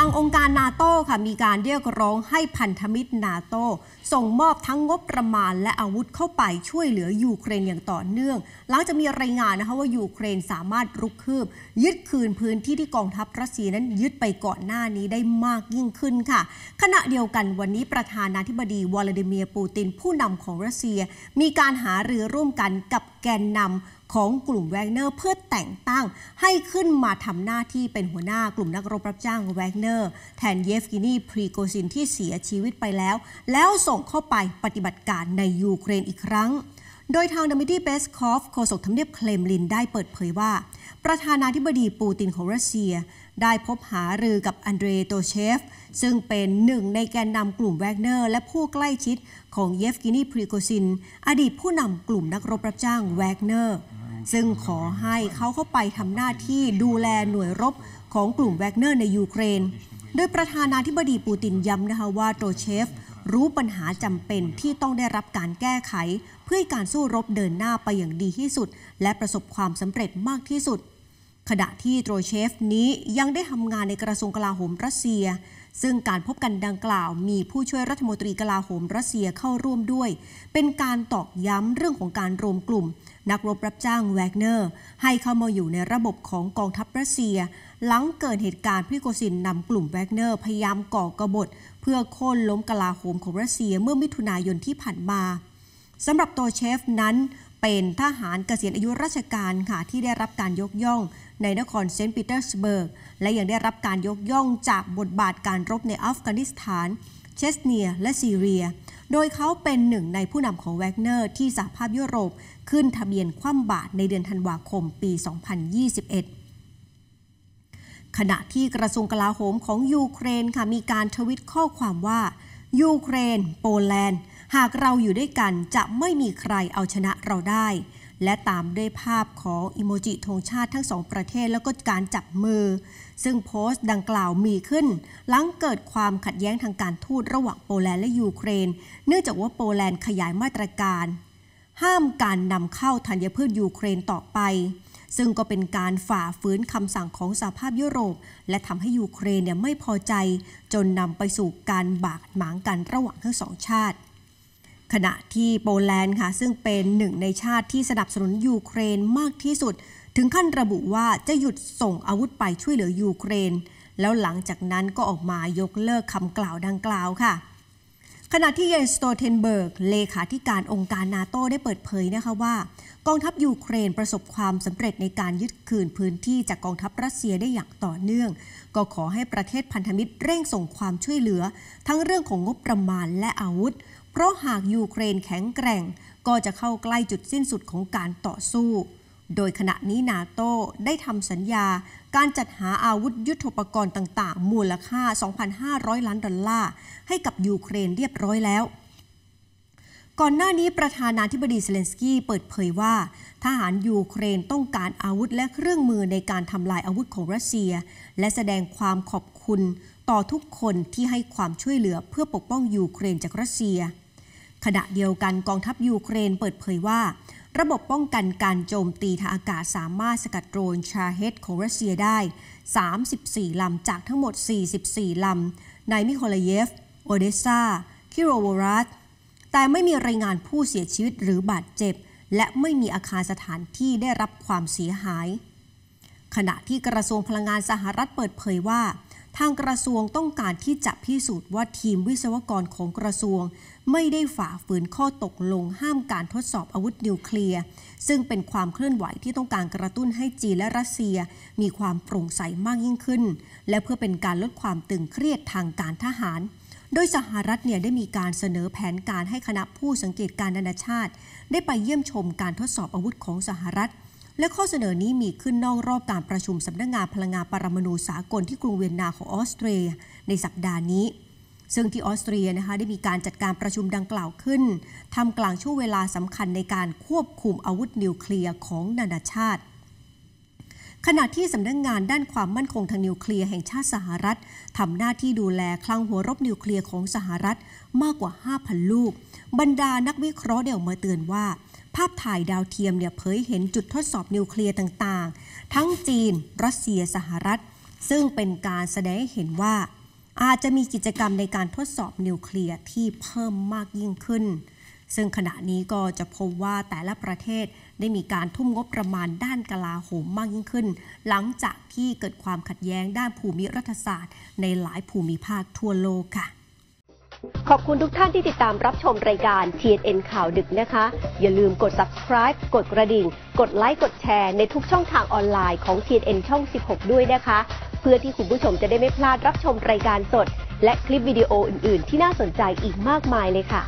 ทางองค์การนาโต้ค่ะมีการเรียกร้องให้พันธมิตรนาโต้ส่งมอบทั้งงบประมาณและอาวุธเข้าไปช่วยเหลือยูเครนอย่างต่อเนื่อง หลังจากมีรายงานนะคะว่ายูเครนสามารถรุกคืบ ยึดคืนพื้นที่ที่กองทัพรัสเซียนั้นยึดไปก่อนหน้านี้ได้มากยิ่งขึ้นค่ะ ขณะเดียวกันวันนี้ประธานาธิบดีวลาดิเมียร์ปูตินผู้นำของรัสเซีย มีการหารือร่วมกันกับแกนนำ ของกลุ่มแวกเนอร์เพื่อแต่งตั้งให้ขึ้นมาทำหน้าที่เป็นหัวหน้ากลุ่มนักรบรับจ้างแวกเนอร์ แทนเยฟกินีพรีโกซินที่เสียชีวิตไปแล้ว แล้วส่งเข้าไปปฏิบัติการในยูเครนอีกครั้ง โดยทางดมิตี้เบสคอฟโฆษกทำเนียบเครมลินได้เปิดเผยว่า ประธานาธิบดีปูตินของรัสเซีย ได้พบหารือกับอันเดรโตเชฟ ซึ่งเป็นหนึ่งในแกนนำกลุ่มแวกเนอร์ และผู้ใกล้ชิดของเยฟกินีพรีโกซิน อดีตผู้นำกลุ่มนักรบรับจ้างแวกเนอร์ ซึ่งขอให้เขาเข้าไปทำหน้าที่ดูแลหน่วยรบของกลุ่มแวกเนอร์ในยูเครน โดยประธานาธิบดีปูตินย้ำนะคะว่าโตเชฟ รู้ปัญหาจำเป็นที่ต้องได้รับการแก้ไข เพื่อการสู้รบเดินหน้าไปอย่างดีที่สุด และประสบความสำเร็จมากที่สุด ขณะที่โตเชฟนี้ยังได้ทำงานในกระทรวงกลาโหมรัสเซีย ซึ่งการพบกันดังกล่าวมีผู้ช่วยรัฐมนตรีกลาโหมรัสเซียเข้าร่วมด้วย เป็นการตอกย้ำเรื่องของการรวมกลุ่ม นักรบรับจ้างแวกเนอร์ ให้เข้ามาอยู่ในระบบของกองทัพรัสเซีย หลังเกิดเหตุการณ์พรีโกซินนำกลุ่มแวกเนอร์พยายามก่อกบฏ เพื่อโค่นล้มกลาโหมของรัสเซียเมื่อมิถุนายนที่ผ่านมาสำหรับโตเชฟนั้นเป็นทหารเกษียณอายุราชการค่ะที่ได้รับการยกย่อง ในนครเซนต์ปีเตอร์สเบิร์ก และยังได้รับการยกย่องจากบทบาทการรบในอัฟกานิสถาน เชชเนีย และซีเรีย โดยเขาเป็นหนึ่งในผู้นำของแวกเนอร์ที่สหภาพยุโรปขึ้นทะเบียนคว่ำบาตรในเดือนธันวาคมปี 2021ขณะที่กระทรวงกลาโหมของยูเครนค่ะมีการทวิตข้อความว่า ยูเครน โปแลนด์ หากเราอยู่ด้วยกันจะไม่มีใครเอาชนะเราได้ และตามด้วยภาพของอิโมจิธงชาติทั้งสองประเทศแล้วก็การจับมือ ซึ่งโพสต์ดังกล่าวมีขึ้น หลังเกิดความขัดแย้งทางการทูตระหว่างโปแลนด์และยูเครน เนื่องจากว่าโปแลนด์ขยายมาตรการ ห้ามการนำเข้าธัญพืชยูเครนต่อไป ซึ่งก็เป็นการฝ่าฝืนคำสั่งของสหภาพยุโรป และทำให้ยูเครนเนี่ยไม่พอใจ จนนำไปสู่การบาดหมางกันระหว่างทั้งสองชาติ ขณะที่โปแลนด์ค่ะ ซึ่งเป็นหนึ่งในชาติที่สนับสนุนยูเครนมากที่สุด ถึงขั้นระบุว่าจะหยุดส่งอาวุธไปช่วยเหลือยูเครน แล้วหลังจากนั้นก็ออกมายกเลิกคำกล่าวดังกล่าวค่ะ ขณะที่เยนสโตเทนเบิร์ก เลขาธิการองค์การนาโตได้เปิดเผยนะคะว่ากองทัพยูเครนประสบความสำเร็จในการยึดคืนพื้นที่จากกองทัพรัสเซียได้อย่างต่อเนื่อง ก็ขอให้ประเทศพันธมิตรเร่งส่งความช่วยเหลือ ทั้งเรื่องของงบประมาณและอาวุธ เพราะหากยูเครนแข็งแกร่ง ก็จะเข้าใกล้จุดสิ้นสุดของการต่อสู้ โดยขณะนี้นาโตได้ทำสัญญา การจัดหาอาวุธยุทโธปกรณ์ต่างๆ มูลค่า 2,500 ล้านดอลลาร์ ให้กับยูเครนเรียบร้อยแล้วก่อนหน้านี้ประธานาธิบดีเซเลนสกี้เปิดเผยว่า ทหารยูเครนต้องการอาวุธและเครื่องมือในการทำลายอาวุธของรัสเซีย และแสดงความขอบคุณต่อทุกคนที่ให้ความช่วยเหลือเพื่อปกป้องยูเครนจากรัสเซีย ขณะเดียวกันกองทัพยูเครนเปิดเผยว่า ระบบป้องกันการโจมตีทางอากาศสามารถสกัดโดรนชาเฮดของรัสเซียได้ 34 ลำจากทั้งหมด 44 ลำในมิโคลเยฟ โอเดซาคิโรวรัสแต่ไม่มีรายงานผู้เสียชีวิตหรือบาดเจ็บ และไม่มีอาคารสถานที่ได้รับความเสียหาย ขณะที่กระทรวงพลังงานสหรัฐเปิดเผยว่า ทางกระทรวงต้องการที่จะพิสูจน์ว่าทีมวิศวกรของกระทรวง ไม่ได้ฝ่าฝืนข้อตกลงห้ามการทดสอบอาวุธนิวเคลียร์ ซึ่งเป็นความเคลื่อนไหวที่ต้องการกระตุ้นให้จีนและรัสเซีย มีความโปร่งใสมากยิ่งขึ้น และเพื่อเป็นการลดความตึงเครียดทางการทหาร โดยสหรัฐเนี่ยได้มีการเสนอแผนการให้คณะผู้สังเกตการนานาชาติ ได้ไปเยี่ยมชมการทดสอบอาวุธของสหรัฐ และข้อเสนอนี้มีขึ้นนอกรอบการประชุมสำนักงงานพลังงานปรมาณูสากลที่กรุงเวียนนาของออสเตรียในสัปดาห์นี้ ซึ่งที่ออสเตรียนะคะได้มีการจัดการประชุมดังกล่าวขึ้นทำกลางช่วงเวลาสำคัญในการควบคุมอาวุธนิวเคลียร์ของนานาชาติขณะที่สำนักงงานด้านความมั่นคงทางนิวเคลียร์แห่งชาติสหรัฐทำหน้าที่ดูแลคลังหัวรบนิวเคลียร์ของสหรัฐมากกว่า 5,000 ลูก บรรดานักวิเคราะห์เดี่ยวมาเตือนว่า ภาพถ่ายดาวเทียมเนี่ยเผยเห็นจุดทดสอบนิวเคลียร์ต่างๆ ทั้งจีน รัสเซียสหรัฐ ซึ่งเป็นการแสดงให้เห็นว่า อาจจะมีกิจกรรมในการทดสอบนิวเคลียร์ที่เพิ่มมากยิ่งขึ้น ซึ่งขณะนี้ก็จะพบว่าแต่ละประเทศได้มีการทุ่มงบประมาณด้านกลาโหมมากยิ่งขึ้น หลังจากที่เกิดความขัดแย้งด้านภูมิรัฐศาสตร์ ในหลายภูมิภาคทั่วโลกค่ะ ขอบคุณทุกท่านที่ติดตามรับชมรายการ TNN ข่าวดึกนะคะ อย่าลืมกด subscribe กดกระดิ่ง กดไลค์ กดแชร์ในทุกช่องทางออนไลน์ของ TNN ช่อง 16 ด้วยนะคะ เพื่อที่คุณผู้ชมจะได้ไม่พลาดรับชมรายการสด และคลิปวิดีโออื่น ๆ ที่น่าสนใจอีกมากมายเลยค่ะ